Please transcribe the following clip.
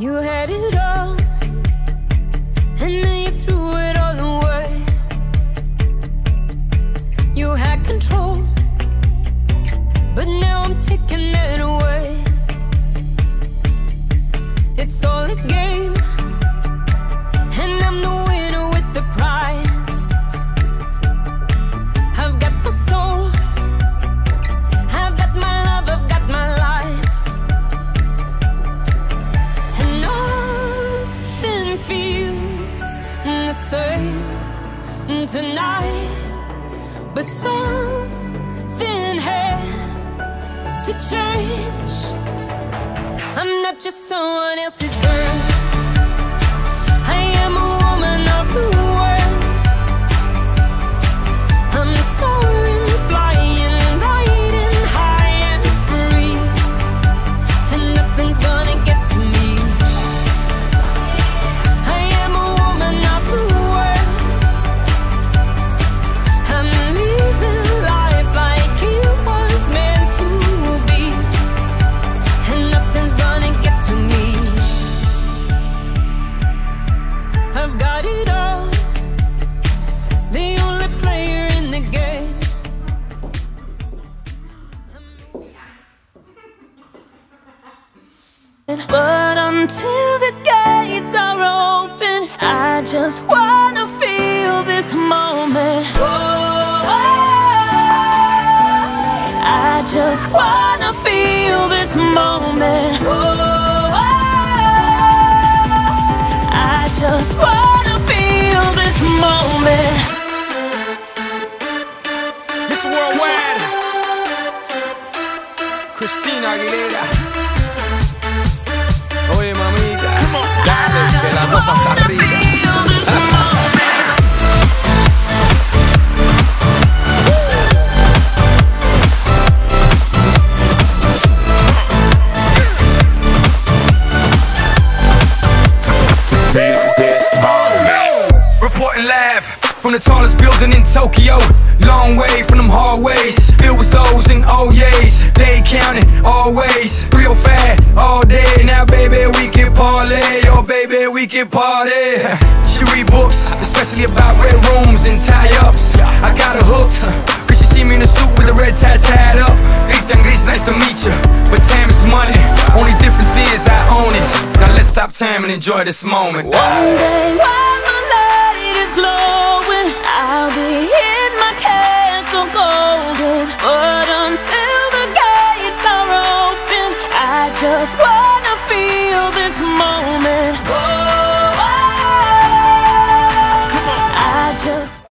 You had it all, and then you threw it all away. You had control, but now I'm taking tonight, but something had to change. I'm not just someone else's girl. But until the gates are open, I just wanna feel this moment. Oh, I just wanna feel this moment. Oh, I just wanna feel this moment. Miss Worldwide, Christina Aguilera. Reporting live from the tallest building in Tokyo. Long way from them hallways. Filled with O's and O's. They counting always. Real fat all day. Baby, we can party. She read books, especially about red rooms and tie ups. I got her hooked. Cause she see me in a suit with a red tie tied up. Rita and Gris, nice to meet you. But time is money. Only difference is I own it. Now let's stop time and enjoy this moment. One day